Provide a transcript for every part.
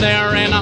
there, and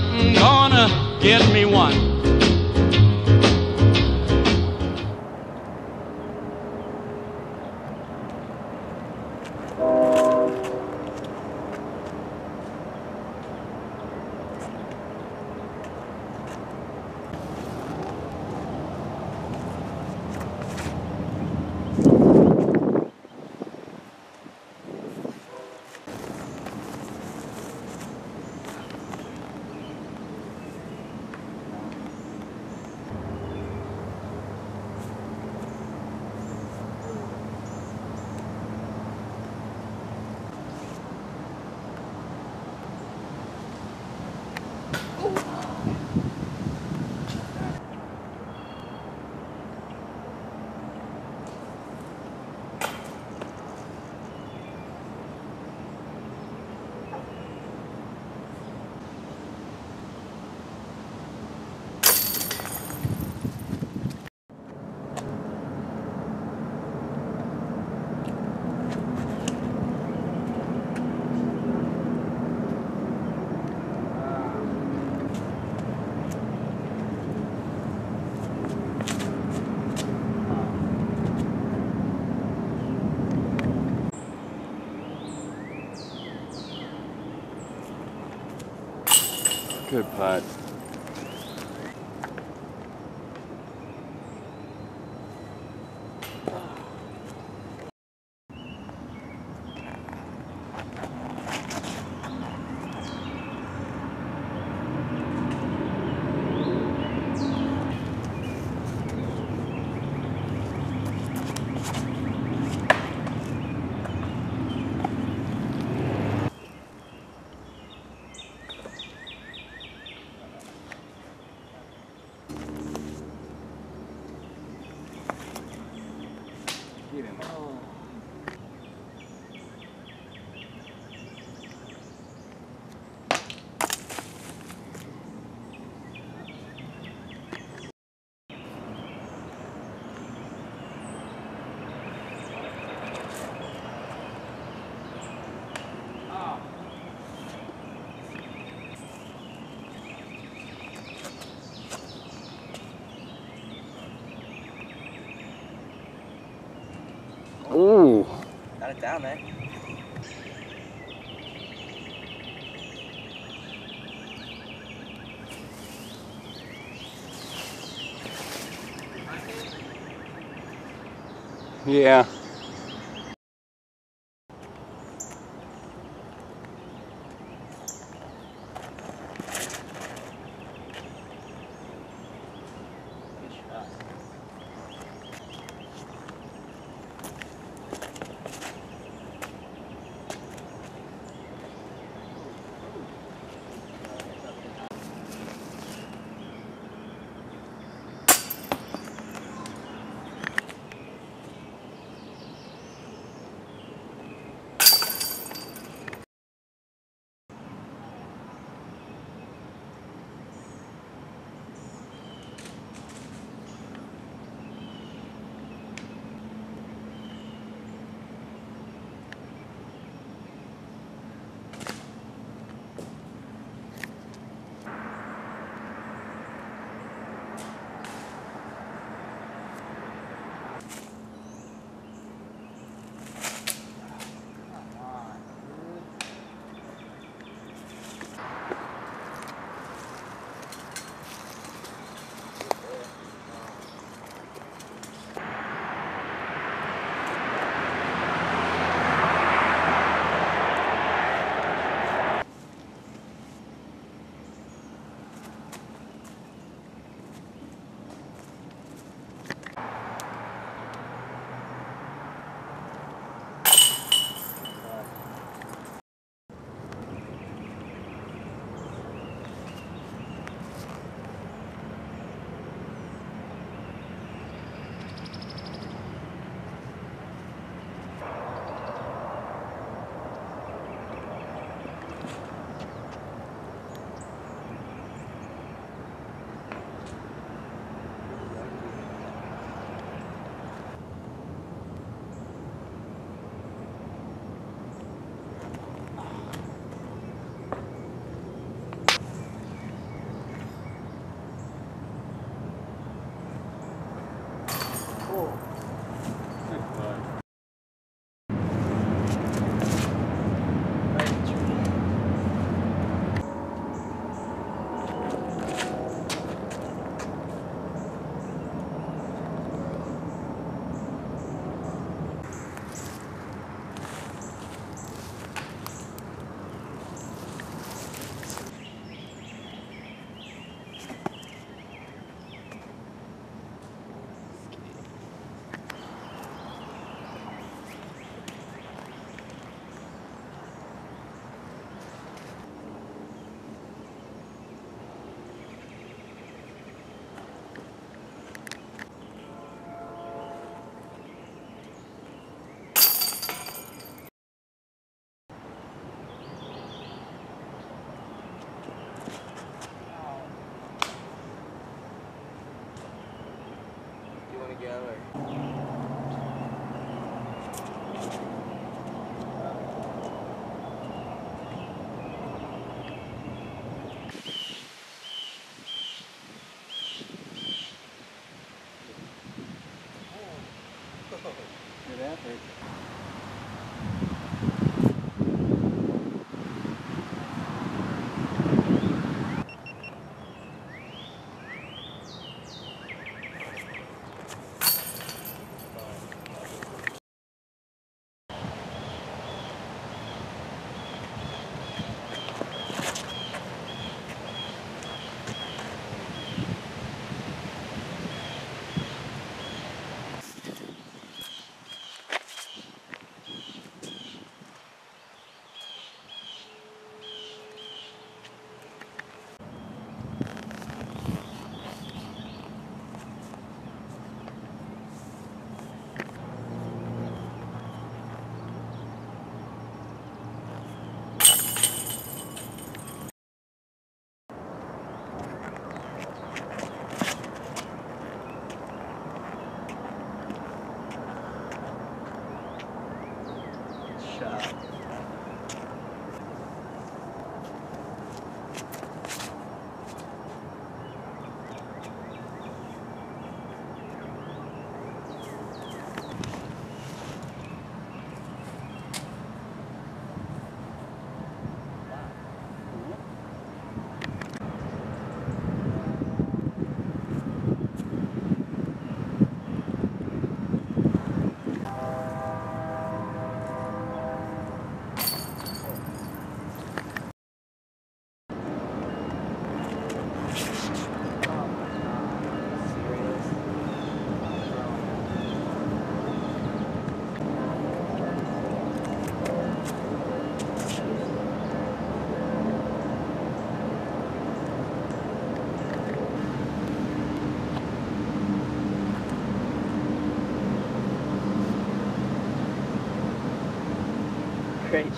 Putt. It down, man. Yeah.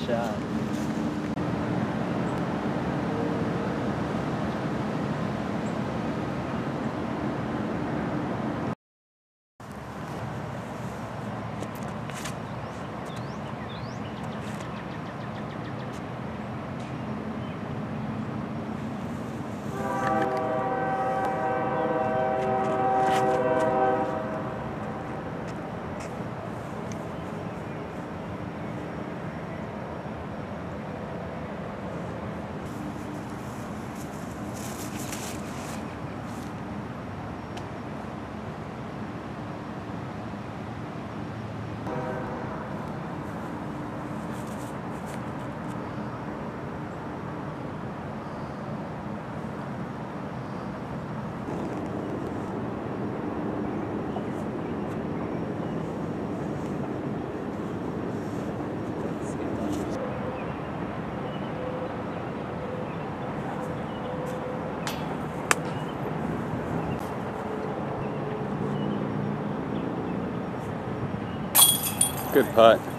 Shot. Good putt.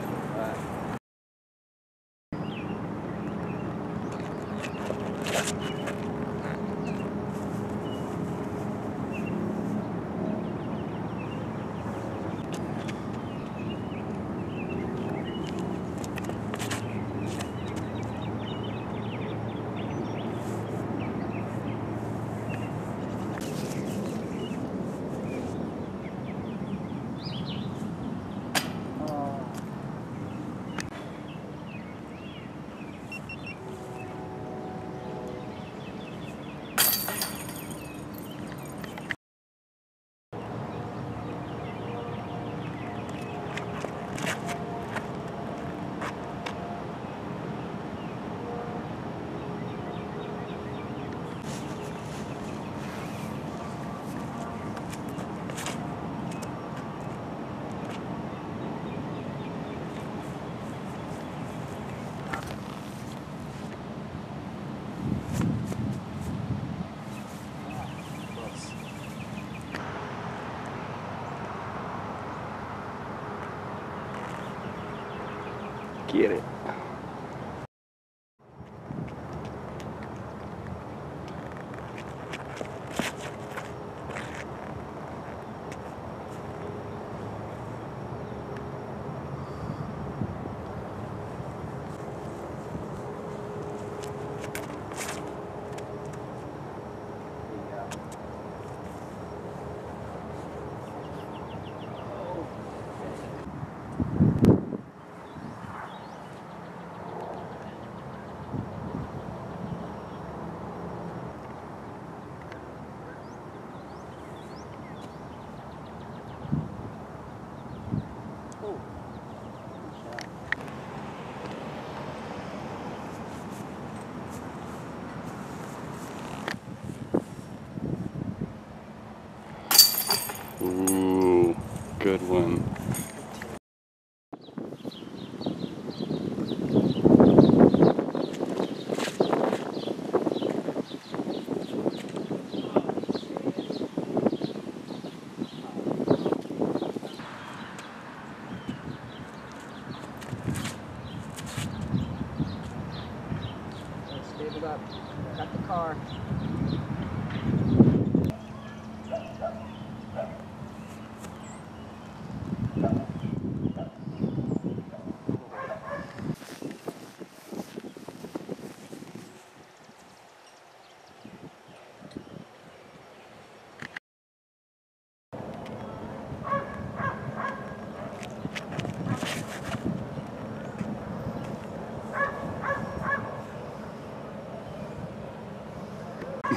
Get